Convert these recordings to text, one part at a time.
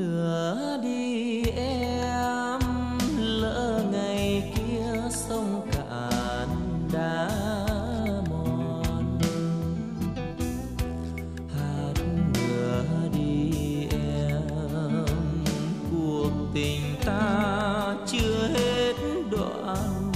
nửa đi em, lỡ ngày kia sông cạn đã mòn. Hát nửa đi em, cuộc tình ta chưa hết đoạn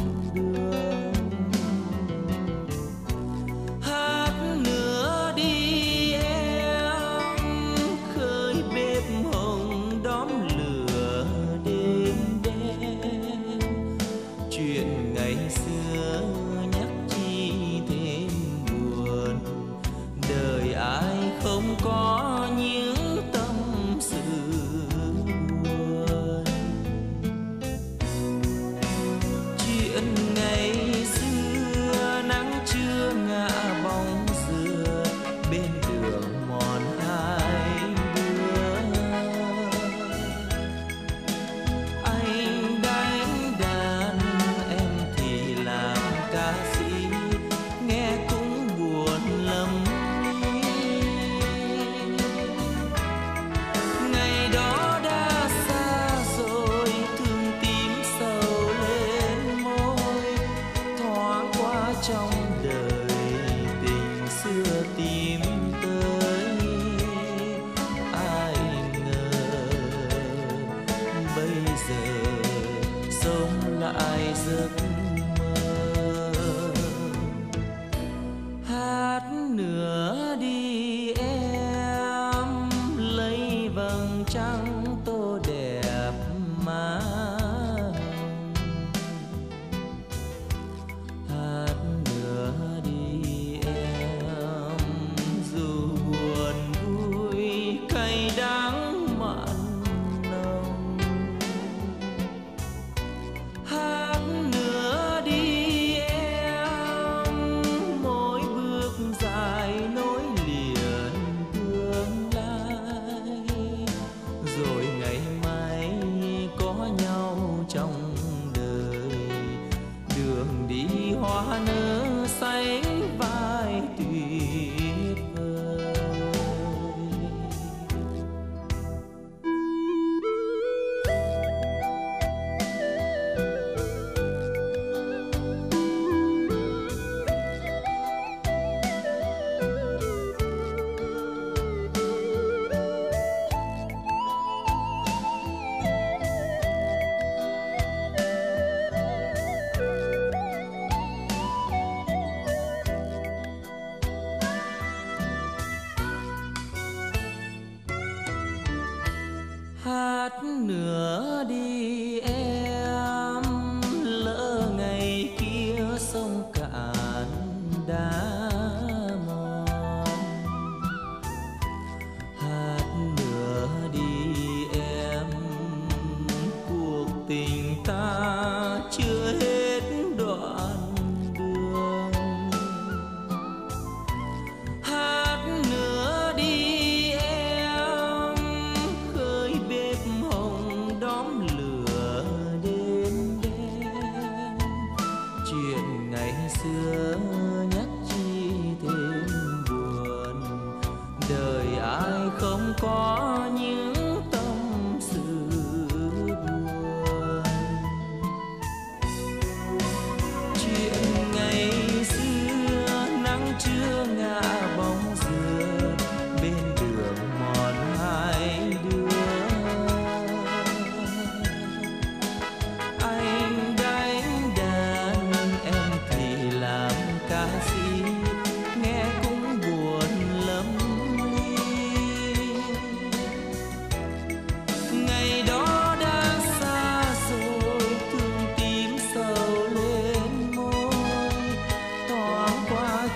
lugar.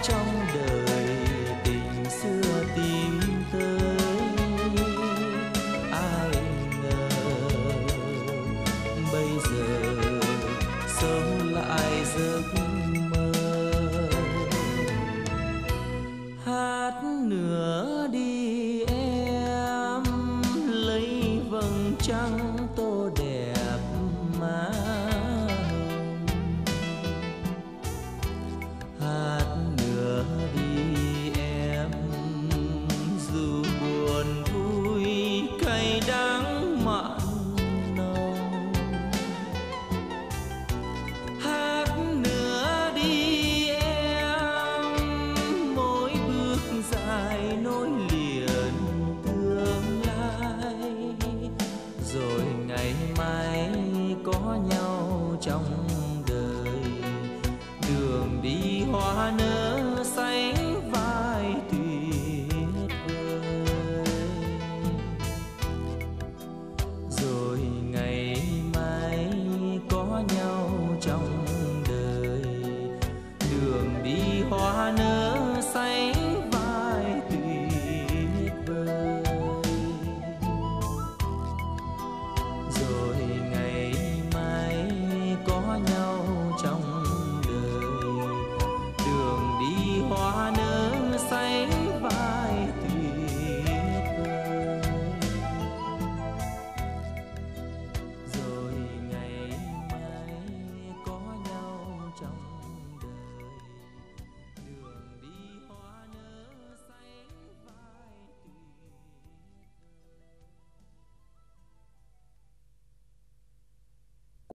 中。